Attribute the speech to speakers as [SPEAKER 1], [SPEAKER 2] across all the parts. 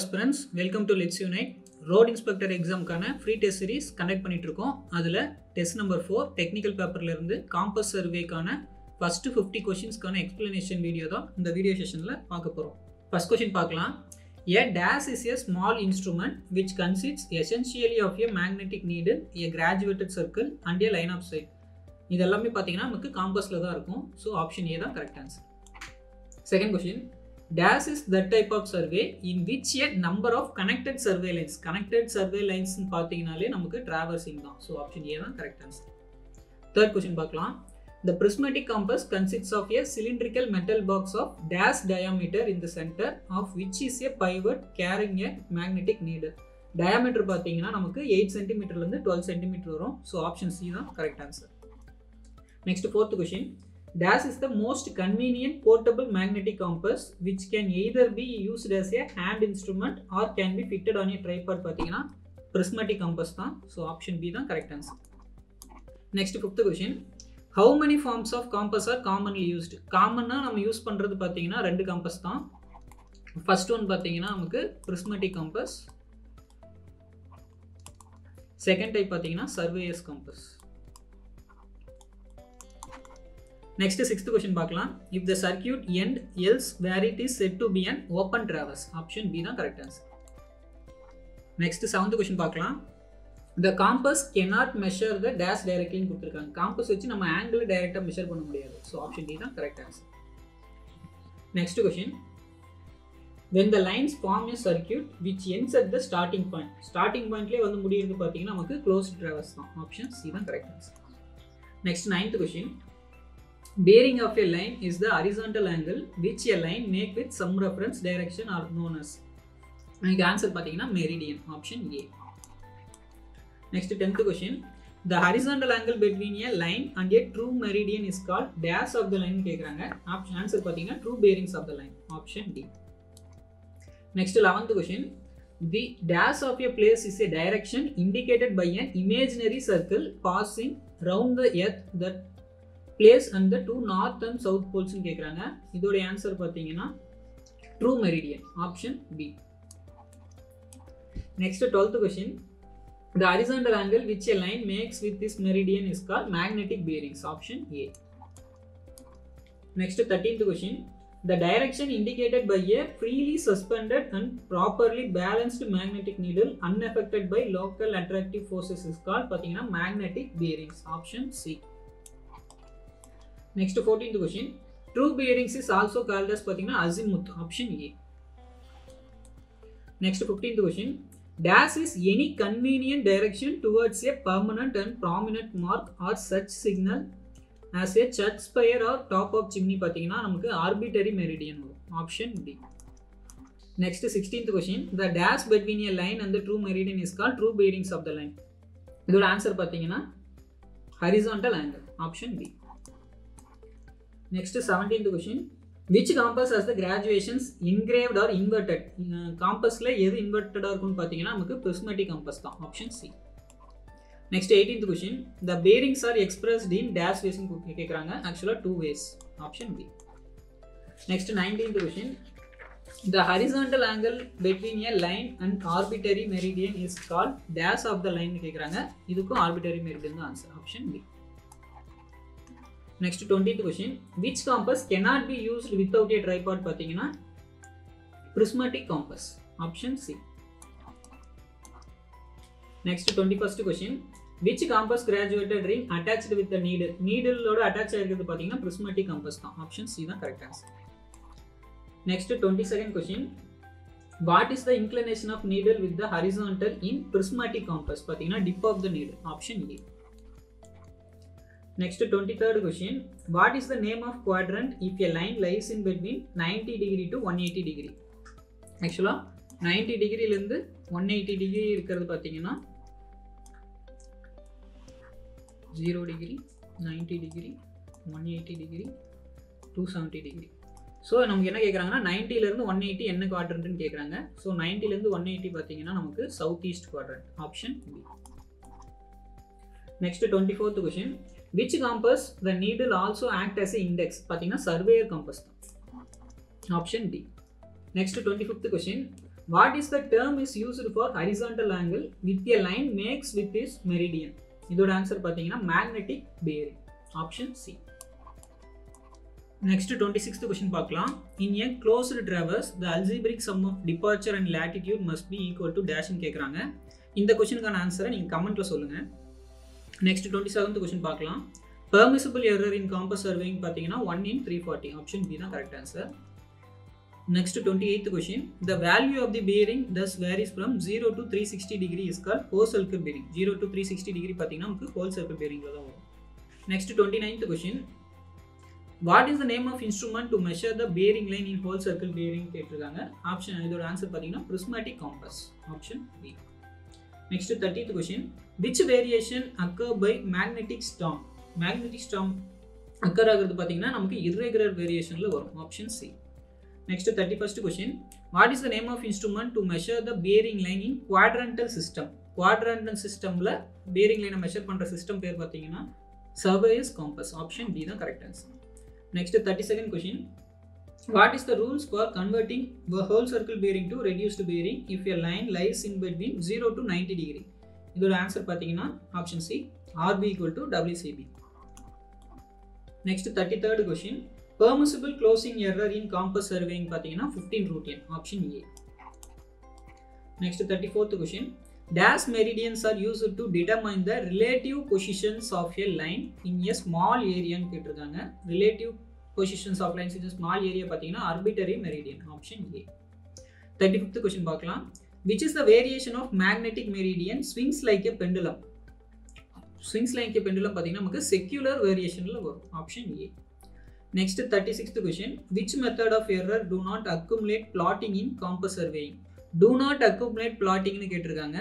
[SPEAKER 1] Aspirants welcome to let's unite road inspector எக்ஸாமுக்கான free test series conduct பண்ணிட்டு இருக்கோம் அதில் test number four technical பேப்பர்லேருந்து compass சர்வேக்கான first fifty கொஷின்ஸ்க்கான எக்ஸ்பிளனேஷன் வீடியோ தான் இந்த வீடியோ செஷனில் பார்க்க போகிறோம் ஃபஸ்ட் கொஷின் பார்க்கலாம். A dash is a small instrument which consists essentially of a magnetic needle, a graduated circle and a line of sight. இது எல்லாமே பார்த்தீங்கன்னா நமக்கு காம்பஸில் தான் இருக்கும். ஸோ ஆப்ஷன் ஏ தான் correct answer second question dash is that type of survey in which a number of connected survey lines connected survey லைன்ஸ்னு பார்த்தீங்கனாலே நமக்கு traversing தான். ஸோ ஆப்ஷன் ஏ தான் கரெக்ட் ஆன்சர் தேர்ட் கொஸ்டின் பார்க்கலாம். The prismatic compass consists of a cylindrical metal box of dash diameter in the center of which is a pivot carrying a magnetic needle. Diameter பார்த்தீங்கன்னா நமக்கு eight சென்டிமீட்டர்லேருந்து twelve centimetre வரும். So option C தான் correct answer next fourth question dash is the most convenient portable magnetic compass which can either be used as a hand instrument or can be fitted on a tripod பார்த்தீங்கன்னா prismatic compass தான். So option B தான் correct answer next fifth question how many forms of compass are commonly used காமனாக நம்ம use பண்ணுறது பார்த்தீங்கன்னா ரெண்டு compass தான். First one பார்த்தீங்கன்னா நமக்கு பிரிஸ்மெட்டிக் காம்பஸ் செகண்ட் டைப் பார்த்தீங்கன்னா surveyors compass next sixth question பார்க்கலாம். If the circuit end else where it is set to be an open traverse option B தான் correct answer next seventh question பார்க்கலாம். The compass cannot measure the dash டைரக்ட்லின்னு கொடுத்துருக்காங்க. Compass வச்சு நம்ம angle டைரெக்டாக measure பண்ண முடியாது. So option D தான் correct answer next question when the lines form a circuit which ends at the starting point starting பாயிண்ட்லேயே வந்து முடியுது பார்த்தீங்கன்னா நமக்கு க்ளோஸ் ட்ராவல்ஸ் தான். ஆப்ஷன் சி தான் correct answer next ninth question bearing of a line is the horizontal angle which a line make with some reference direction are known as எனக்கு answer பார்த்தீங்கன்னா meridian option A Next, 10th question. The horizontal angle between a line and a true meridian is called dash of the line கேக்குறாங்க option answer பார்த்தீங்கன்னா true bearings of the line option D next 11th question the dash of a place is a direction indicated by an imaginary circle passing round the earth that place and the two north and south poles கேக்குறாங்க இதோட answer பார்த்தீங்கன்னா true meridian option B next 12th question The horizontal angle which a line makes with this meridian is called magnetic bearings. Option A. Next, 13th question. The direction indicated by a freely suspended and properly balanced magnetic needle unaffected by local attractive forces is called pathina magnetic bearings. Option C. Next, 14th question. True bearings is also called as pathina azimuth. Option A. Next, 15th question. Dash is any convenient direction towards a permanent and prominent mark or such signal as a church spire or top of chimney பார்த்தீங்கன்னா நமக்கு arbitrary meridian வரும் option D next sixteenth question the dash between a line and the true meridian is called true bearings of the line இதோட answer பார்த்தீங்கன்னா horizontal angle option B next seventeenth question which compass has the graduations engraved are inverted காம்பஸில் எது இன்வெர்டடாக இருக்கும்னு பார்த்தீங்கன்னா நமக்கு prismatic compass தான். Option C next eighteenth question the bearings are expressed in dash வேஸ்னு கேட்குறாங்க ஆக்சுவலாக two ways option B next nineteenth question the horizontal angle between a line and arbitrary meridian is call dash of the line கேட்குறாங்க இதுக்கும் arbitrary meridian தான் answer option B next twenty question which compass cannot be used without a tripod பார்த்தீங்கன்னா prismatic compass option C next twenty first question which compass graduated ring attached with needle நீடிலோட attach ஆகிருக்கிறது பார்த்தீங்கன்னா prismatic compass தான். Option C தான் correct answer next twenty second question what is the inclination of needle with the horizontal in prismatic compass பார்த்தீங்கன்னா dip of the needle option A Next 23rd question. What is the name of quadrant if a line lies in between 90 degree to 180 degree? ஆக்சுவலாக ninety டிகிரிலேருந்து one eighty degree இருக்கிறது பார்த்தீங்கன்னா zero degree ninety degree one eighty degree two seventy degree so நமக்கு என்ன கேட்குறாங்கன்னா நைன்ட்டிலேருந்து one eighty என்ன குவாட்ரண்ட்டுன்னு கேட்குறாங்க so நைன்ட்டிலேருந்து one eighty பார்த்தீங்கன்னா நமக்கு south east quadrant option B next twenty fourth question which compass the needle also act as a index பார்த்தீங்கன்னா surveyor compass தான். Option D next twenty fifth question what is the term is used for horizontal angle with a line makes with is meridian இதோட answer பார்த்தீங்கன்னா magnetic bearing option C next twenty sixth question பார்க்கலாம் in a closed traverse the algebraic sum of departure and latitude must be equal to டேஷ்னு கேட்குறாங்க இந்த கொஸ்டினுக்கான ஆன்சரை நீங்கள் கமெண்ட்டில் சொல்லுங்கள் நெக்ஸ்ட் டுவெண்ட்டி செவன்த் கொஸ்டின் பார்க்கலாம். Permissible error in compass surveying பார்த்தீங்கன்னா one in three forty option B தான் correct answer next twenty eighth question the value of the bearing thus varies from zero to three sixty degree is call whole circle bearing zero to three sixty degree பார்த்தீங்கன்னா நமக்கு whole circle பியரிங்கில் தான் வரும். Next twenty ninth question what is the name of instrument to measure the bearing line in whole circle bearing கேட்டிருக்காங்க. Option இதோட answer பார்த்தீங்கன்னா prismatic compass option B next thirtieth question which variation occur by magnetic storm magnetic storm occur ஆகிறது பார்த்தீங்கன்னா நமக்கு irregular வேரியேஷனில் வரும். Option C next thirty first question what is the name of instrument to measure the bearing line in quadrantal system quadrantal சிஸ்டமில் bearing லைனை measure பண்ணுற system பேர் பார்த்தீங்கன்னா சர்வேயஸ் காம்பஸ் ஆப்ஷன் பி தான் correct answer next thirty second question what is the rules for converting whole circle bearing to reduced bearing if a line lies in between zero to ninety degree இதோட answer பார்த்தீங்கன்னா option C RB equal to WCB next thirty third question permissible closing error in compass surveying பார்த்தீங்கன்னா fifteen root N option A next thirty fourth question dash meridians are use to determine the relative positions of a line in a small ஏரியான்னு கேட்டிருக்காங்க. Relative positions of lines in small area பார்த்தீங்கன்னா arbitrary meridian option A thirty fifth question பார்க்கலாம். Which is the variation of magnetic meridian swings like a pendulum swings like a pendulum பார்த்தீங்கன்னா நமக்கு secular வேரியேஷனில் வரும் option A next thirty sixth question which method of error do not accumulate plotting in compass surveying do not accumulate பிளாட்டிங்னு கேட்டிருக்காங்க.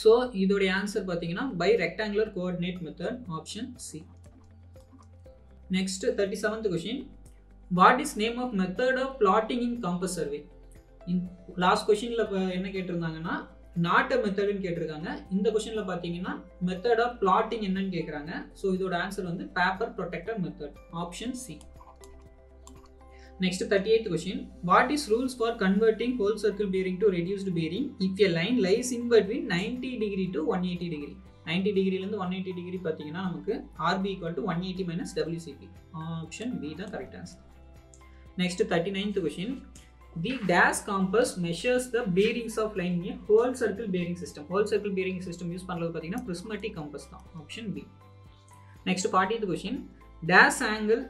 [SPEAKER 1] So இதோடைய answer பார்த்தீங்கன்னா by rectangular coordinate method option C next thirty seventh question what is name of method of plotting in compass survey last கொஸ்டினில் என்ன கேட்டிருந்தாங்கன்னா not a மெத்தடுன்னு கேட்டிருக்காங்க. இந்த கொஸ்டினில் பார்த்தீங்கன்னா method of blotting என்னன்னு கேட்குறாங்க. ஸோ இதோட ஆன்சர் வந்து paper protractor method option C next thirty eighth question what is rules for converting whole circle bearing to reduced bearing if a line lies in between ninety degree to one eighty degree ninety டிகிரிலேருந்து one eighty degree பார்த்தீங்கன்னா நமக்கு RB equal to one eighty minus WCB option B தான் correct answer next thirty ninth question the dash compass measures the bearings of line in whole circle bearing system whole circle bearing system use பண்ணுறது பார்த்தீங்கன்னா prismatic compass தான். Option B next forty question dash angle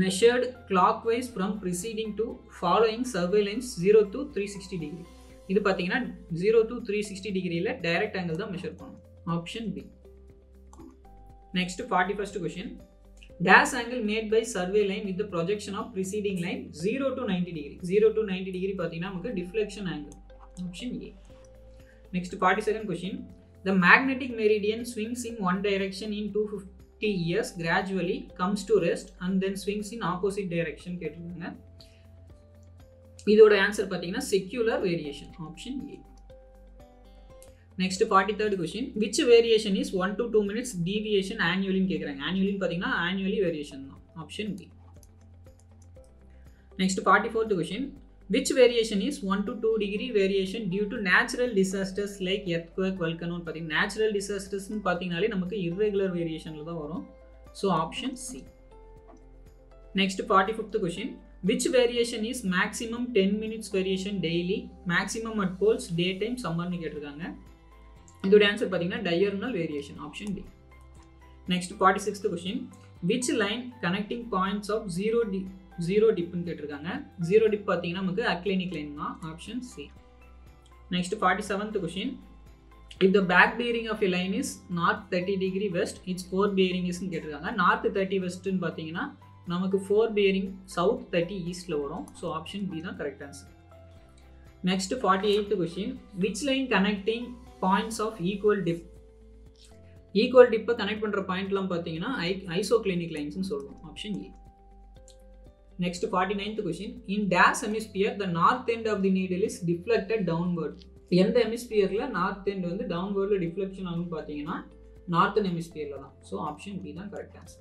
[SPEAKER 1] measured clockwise from preceding to following survey lines zero to three sixty degree இது பார்த்தீங்கன்னா zero to three sixty டிகிரியில் direct angle தான் measure பண்ணணும் option B next forty first question dash angle made by survey line with projection of preceding line zero to ninety degree zero to ninety degree பார்த்தீங்கன்னா நமக்கு deflection angle option A next forty second question the magnetic meridian swings in one direction in two fifty years gradually comes to rest and then swings in opposite direction கேட்டிருக்காங்க. இதோட answer பார்த்தீங்கன்னா secular variation option A next forty third question which variation is one to two minutes deviation ஆனுவலின்னு கேட்குறாங்க ஆனுவலின்னு பார்த்தீங்கன்னா annually variation தான். Option B next forty fourth question which variation is one to two degree variation due to natural disasters like earthquake வல்கனோன்னு பார்த்தீங்கன்னா natural டிசாஸ்டர்ஸ்னு பார்த்தீங்கனாலே நமக்கு irregular வேரியேஷனில் தான் வரும். So option C next forty fifth question which variation is maximum ten minutes variation daily maximum at poles day time சம்மர்னு கேட்டிருக்காங்க. இதோட answer பார்த்தீங்கன்னா diurnal variation option D next forty sixth question which line connecting points of zero D zero டிப்புன்னு கேட்டிருக்காங்க. Zero dip பார்த்தீங்கன்னா நமக்கு aclinic line தான் option C next forty seventh question if the back bearing of a line is north thirty degree west its fore bearing இஸ்ன்னு கேட்டிருக்காங்க. North thirty வெஸ்ட்னு பார்த்தீங்கன்னா நமக்கு four bearing south thirty ஈஸ்டில் வரும். So option B தான் correct answer next forty eighth question which line connecting points of equal dip equal டிப்பை connect பண்ணுற பாயிண்ட்லாம் பார்த்தீங்கன்னா I isoclinic லைன்ஸ்னு சொல்லுவோம் option A next forty ninth question in dash hemisphere the north end of the needle is deflected downward எந்த ஹெமிஸ்பியரில் north end வந்து டவுன்வர்டில் deflection ஆகும்னு பார்த்தீங்கன்னா நார்த்தன் ஹெமிஸ்பியரில் தான். ஸோ ஆப்ஷன் பி தான் correct answer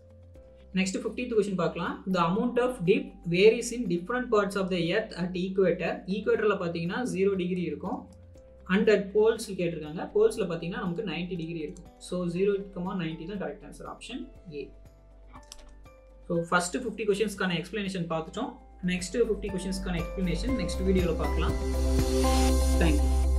[SPEAKER 1] next fiftieth question பார்க்கலாம். The amount of dip varies in different parts of the earth at equator ஈக்குவேட்டரில் பார்த்தீங்கன்னா ஜீரோ டிகிரி இருக்கும். அண்ட் போல்ஸ் கேட்டிருக்காங்க. போல்ஸில் பார்த்தீங்கன்னா நமக்கு நைன்ட்டி டிகிரி இருக்கும். ஸோ ஜீரோ கமா நைன்ட்டி தான் correct answer option A so first fifty கொஷின்ஸ்க்கான explanation பார்த்துட்டோம். Next fifty கொஷின்ஸ்க்கான எக்ஸ்ப்ளனேஷன் நெக்ஸ்ட் வீடியோவில் பார்க்கலாம். Thank you